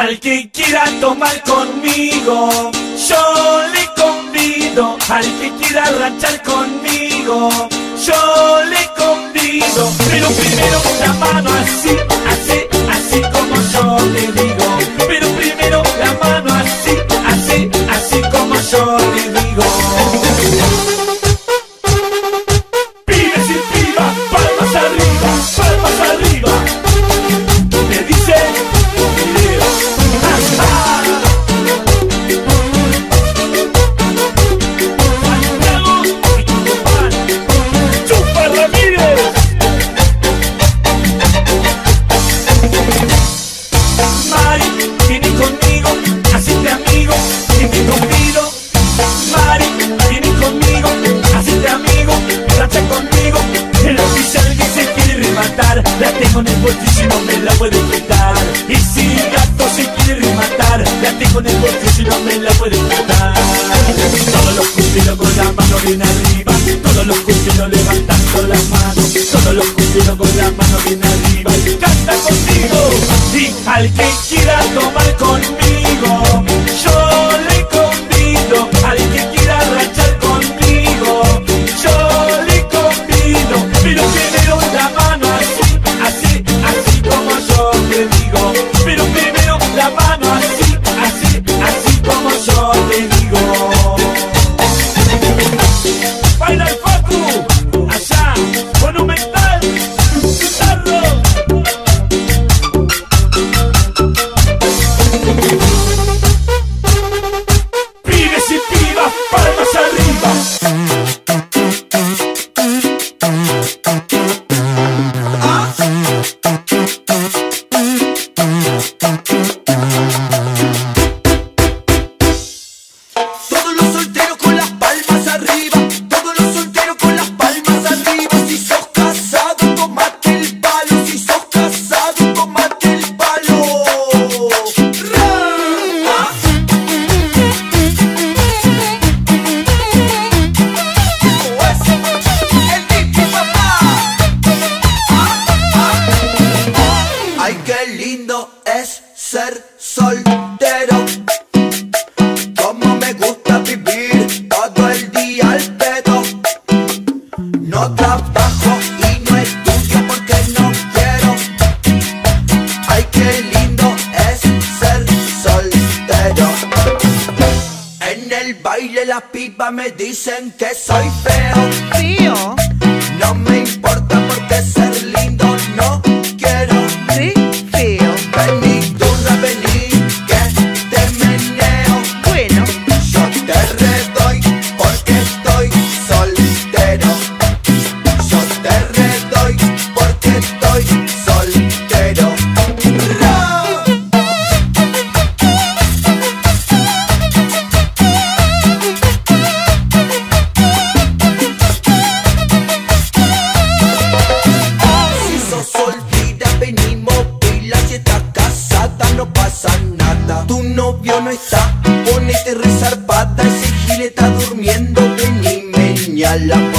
Al que quiera tomar conmigo, yo le convido. Al que quiera ranchar conmigo, yo le convido. Pero primero la mano así, así, así como yo le digo. Pero primero la mano así, así, así como yo le digo. En el bolsillo no me la puede quitar. Y si gato se quiere rematar, la tengo en el bolsillo no me la puede quitar. Todos los cupidos con la mano bien arriba, todos los cupidos levantando las manos, todos los cupidos con la mano bien arriba y canta conmigo. Y al que quiera tomar conmigo, yo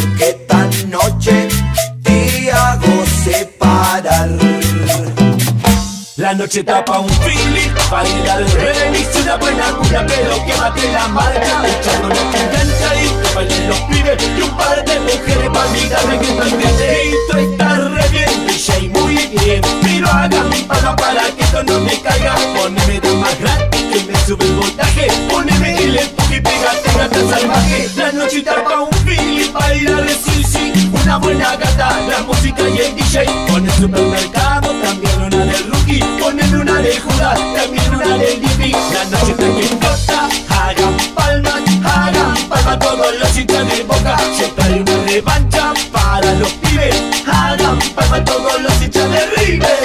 Porque esta noche te hago separar. La noche tapa un feeling, bailar el remix, una buena cuna, pero que mate la marca. Echándonos engancha y bailen los pibes y un par de mujeres pa' mirarme que bien. Esto está re bien, DJ muy bien, pero haga mi palma para que esto no me caiga. Poneme de más grande que me sube voltaje, poneme el empuje y pégate gata salvaje. La noche tapa un feeling, bailar de sí, sí, una buena gata, la música y el DJ. Con el supermercado, también una del rookie, ponen una de Judas, también una del Dipi. La noche está que corta, hagan palmas, hagan palmas todos los hinchas de boca. Siempre hay una revancha para los pibes, hagan palmas todos los hinchas de River.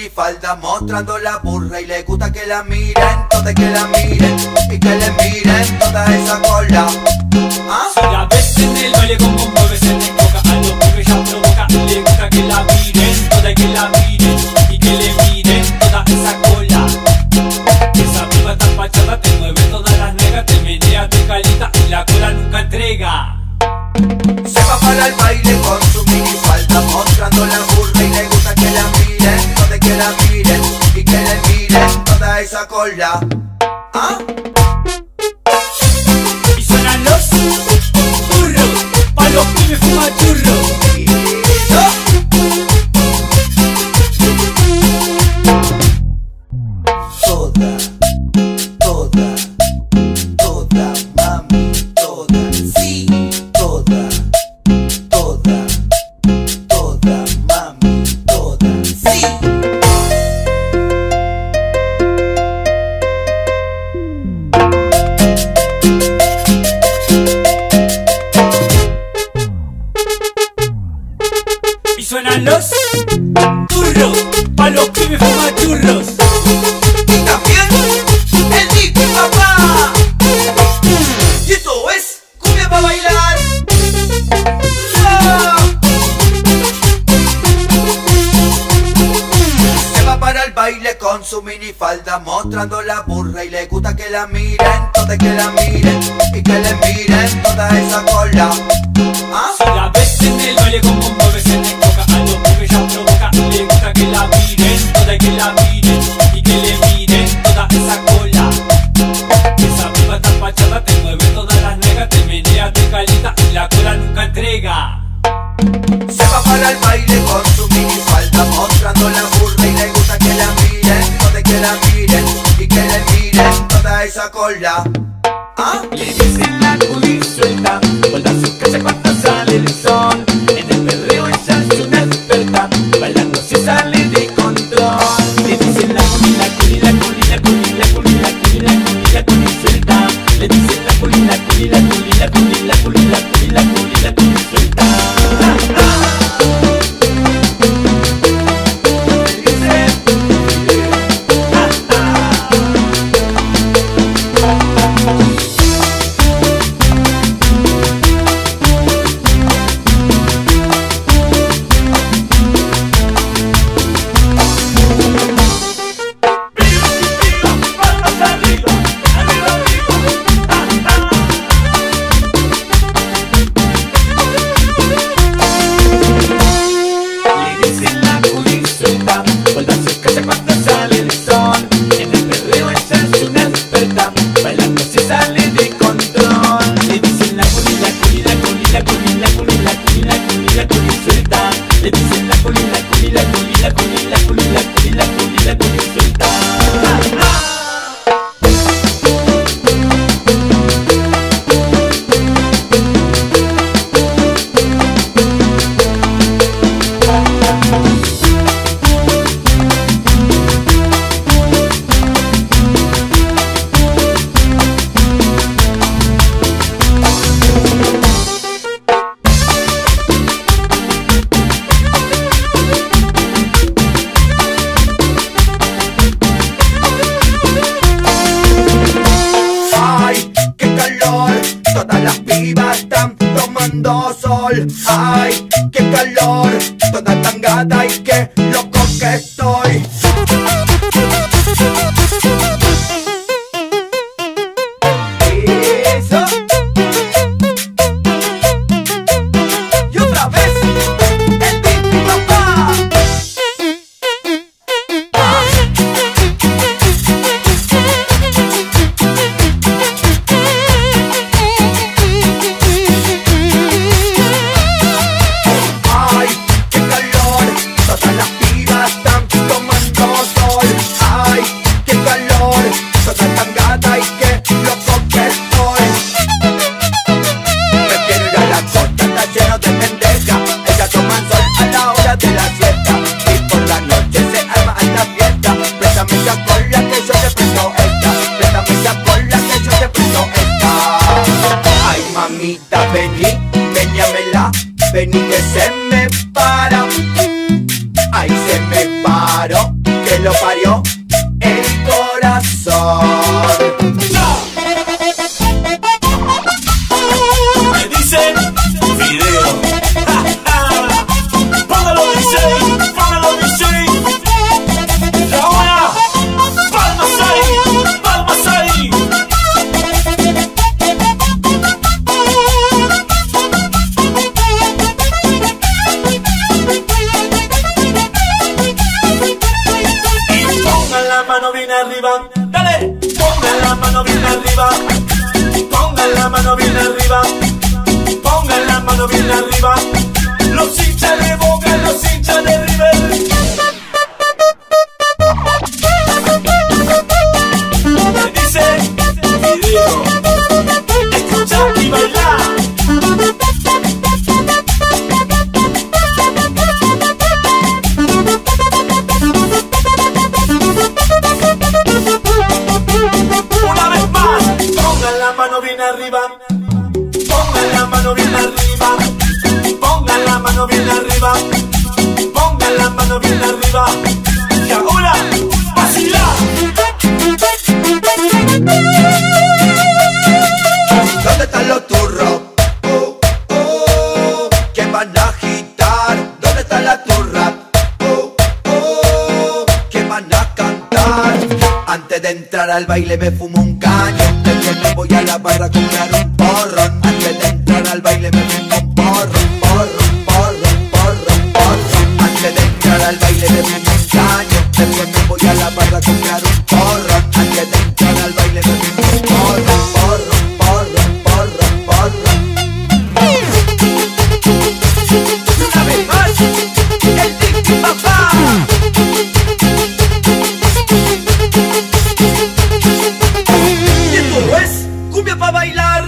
minifalda mostrando la burra y le gusta que la miren, todas que la miren y que le miren toda esa cosa. mostrando la burra y le gusta que la miren, todas que la miren y que le miren toda esa cola. ¿Ah? La ves en el baile como mueve se te toca, algo que ya provoca le gusta que la miren, toda que la miren y que le miren toda esa cola. Esa piba tan pachada te mueve todas las negas, te menea, te calita y la cola nunca entrega. Se va para el baile con su mini falta mostrando la burra y le gusta que la miren, no te que la miren que le tiren toda esa cola. ¿Ah? Le dicen la culis suelta, que se me para, ahí se me paró, que lo parió mano arriba, los hinchas de Boca, los hinchas de River. Entrar al baile me fumo un caño. Después me voy a la barra a comprar para bailar.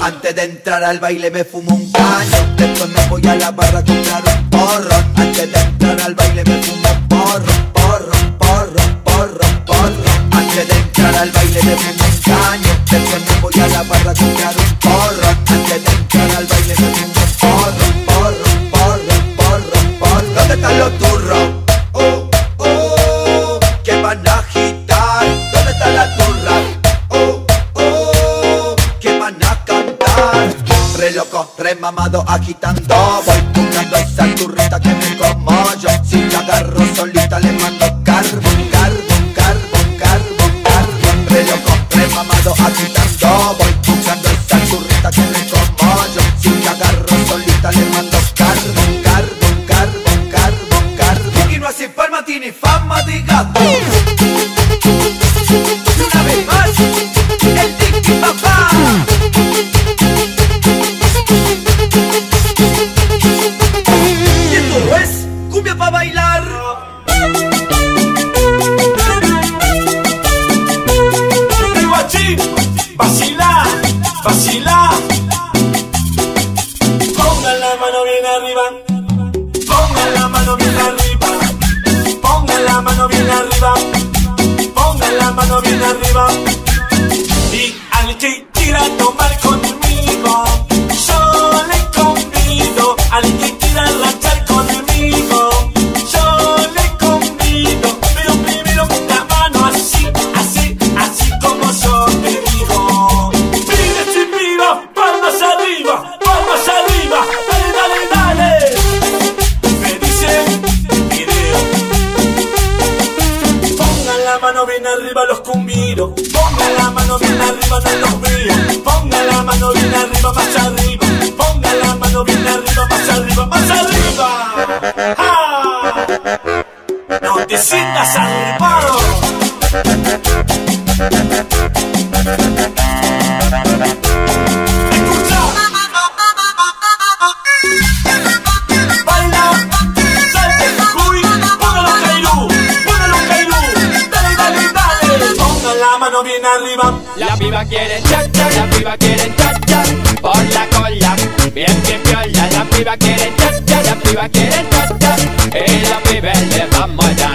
Antes de entrar al baile me fumo un caño Después me voy a la barra a comprar un porro Antes de entrar al baile me fumo un al baile un caño Después me voy a la barra a comprar un porro. Antes de entrar al baile me un porro Porro, porro, porro, porro. ¿Dónde están los turros? Oh, oh, que van a agitar. ¿Dónde está la turra? Oh, oh, que van a cantar. Re loco, re mamado, agitando. Voy buscando esa la mano bien arriba los cumbiros. Pongan la mano bien arriba, no los veo. Pongan la mano bien arriba, más arriba. Pongan la mano bien arriba, más arriba, más arriba. ¡Ah! No te sientas arribado. La piba quiere cha la piba quiere cha por la cola, bien bien piola. La piba quiere cha la piba quiere cha cha, y los pibes le vamos a dar.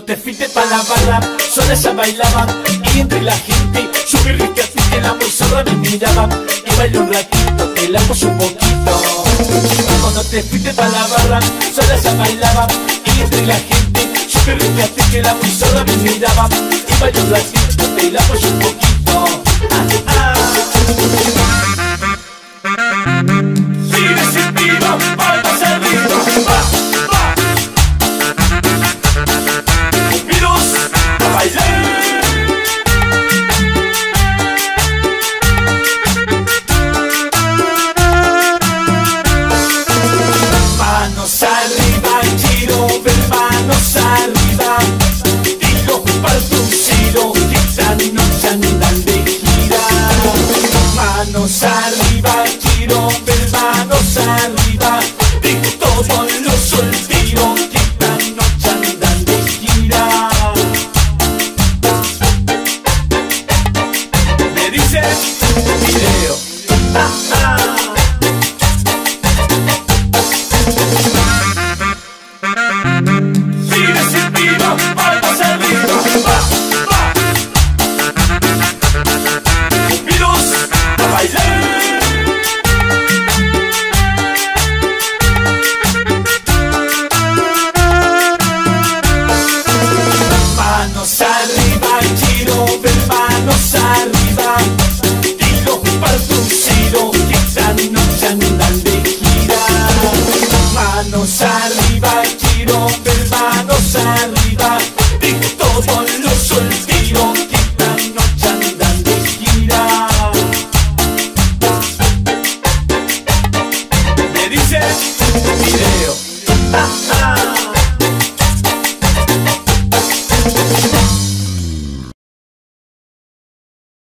Cuando te fuiste pa' la barra, sola ella bailaba Y entre la gente, yo me rica que la muy zorra me miraba Y bailó un ratito, te la apoyo un poquito. Cuando te fuiste pa' la barra, sola ella bailaba Y entre la gente, yo me rica que la muy zorra me miraba Y bailó un ratito, te la apoyo un poquito. Ah, ah. Vive sin tiro, va, va a